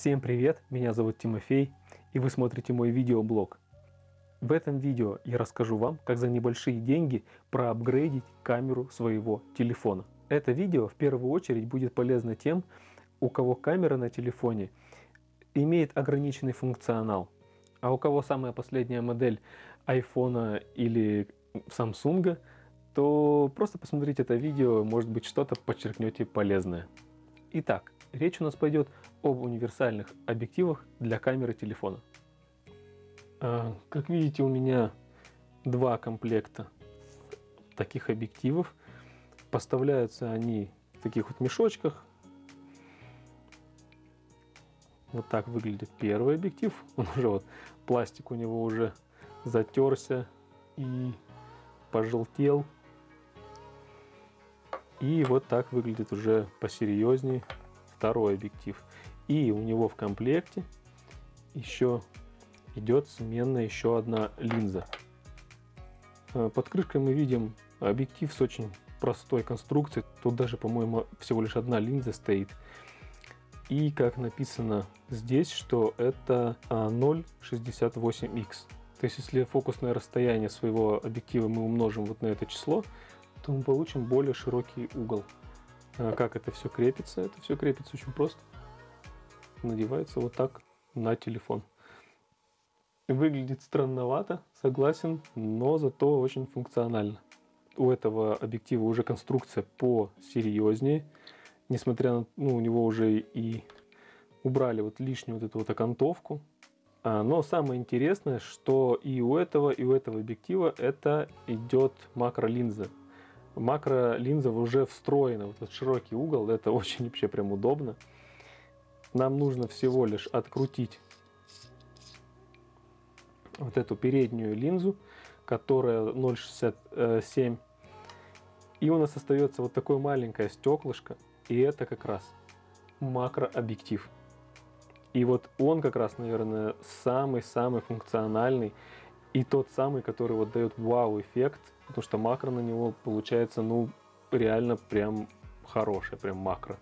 Всем привет, меня зовут Тимофей, и вы смотрите мой видеоблог. В этом видео я расскажу вам, как за небольшие деньги проапгрейдить камеру своего телефона. Это видео в первую очередь будет полезно тем, у кого камера на телефоне имеет ограниченный функционал, а у кого самая последняя модель iPhone или Samsung, то просто посмотрите это видео, может быть что-то подчеркнете полезное. Итак, речь у нас пойдет об универсальных объективах для камеры телефона. А, как видите, у меня два комплекта таких объективов. Поставляются они в таких вот мешочках. Вот так выглядит первый объектив. Он уже вот, пластик у него уже затерся и пожелтел. И вот так выглядит уже посерьезнее второй объектив. И у него в комплекте еще идет сменная еще одна линза. Э, под крышкой мы видим объектив с очень простой конструкцией. Тут даже, по-моему, всего лишь одна линза стоит. И как написано здесь, что это 0,68x. То есть, если фокусное расстояние своего объектива мы умножим вот на это число, то мы получим более широкий угол. А как это все крепится? Это все крепится очень просто. Надевается вот так на телефон. Выглядит странновато, согласен, но зато очень функционально. У этого объектива уже конструкция посерьезнее. Несмотря на, ну, у него уже и убрали вот лишнюю вот эту вот окантовку. А, но самое интересное, что и у этого, и у этого объектива это идет макролинза. Макролинза уже встроена, вот этот широкий угол, это очень вообще прям удобно. Нам нужно всего лишь открутить вот эту переднюю линзу, которая 0,67. И у нас остается вот такое маленькое стеклышко, и это как раз макрообъектив. И вот он как раз, наверное, самый-самый функциональный и тот самый, который вот дает вау-эффект, потому что макро на него получается, ну, реально прям хорошее, прям макро.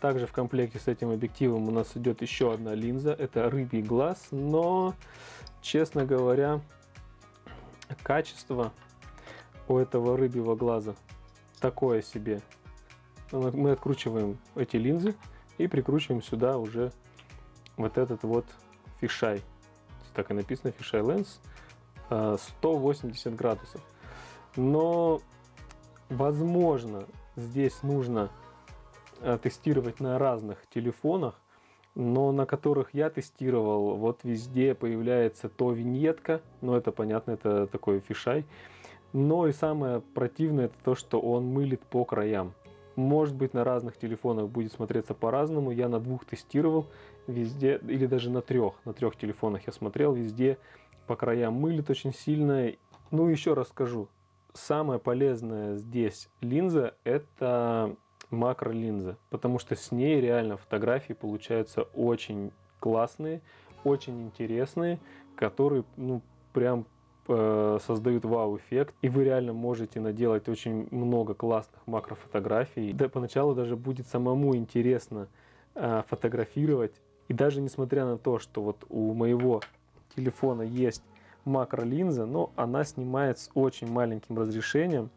Также в комплекте с этим объективом у нас идет еще одна линза, это рыбий глаз, но Честно говоря, качество у этого рыбьего глаза такое себе. Мы откручиваем эти линзы и прикручиваем сюда уже вот этот вот фишай. Так и написано фишай ленс 180 градусов. Но возможно здесь нужно э, тестировать на разных телефонах но на которых я тестировал, вот везде появляется то виньетка, ну это понятно, это такой фишай. Но и самое противное это то, что он мылит по краям. Может быть на разных телефонах будет смотреться по-разному. Я на двух тестировал везде, или даже на трех. На трех телефонах я смотрел везде по краям мылит очень сильно. Ну еще раз скажу, самое полезное здесь линза это макролинза, потому что с ней реально фотографии получаются очень классные, очень интересные, которые ну прям э, создают вау-эффект, и вы реально можете наделать очень много классных макрофотографий. Да, поначалу даже будет самому интересно э, фотографировать, и даже несмотря на то, что вот у моего телефона есть макролинза, но она снимает с очень маленьким разрешением,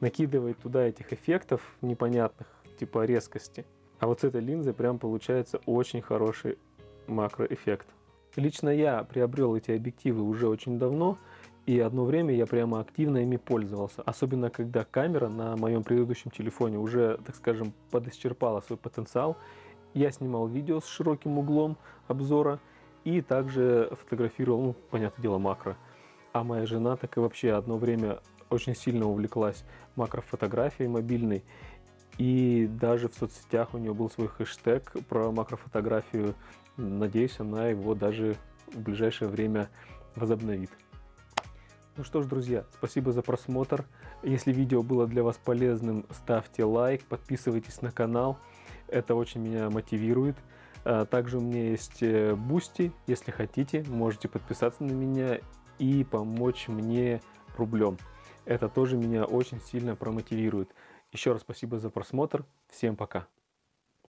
накидывает туда этих эффектов непонятных, типа резкости. А вот с этой линзой прям получается очень хороший макроэффект. Лично я приобрел эти объективы уже очень давно, и одно время я прямо активно ими пользовался. Особенно когда камера на моем предыдущем телефоне уже, так скажем, подисчерпала свой потенциал. Я снимал видео с широким углом обзора и также фотографировал, ну, понятное дело, макро. А моя жена так и вообще одно время очень сильно увлеклась макрофотографией мобильной. И даже в соцсетях у нее был свой хэштег про макрофотографию. Надеюсь, она его даже в ближайшее время возобновит. Ну что ж, друзья, спасибо за просмотр. Если видео было для вас полезным, ставьте лайк, подписывайтесь на канал. Это очень меня мотивирует. А, также у меня есть Бусти. Если хотите, можете подписаться на меня и помочь мне рублем. Это тоже меня очень сильно промотивирует. Еще раз спасибо за просмотр. Всем пока.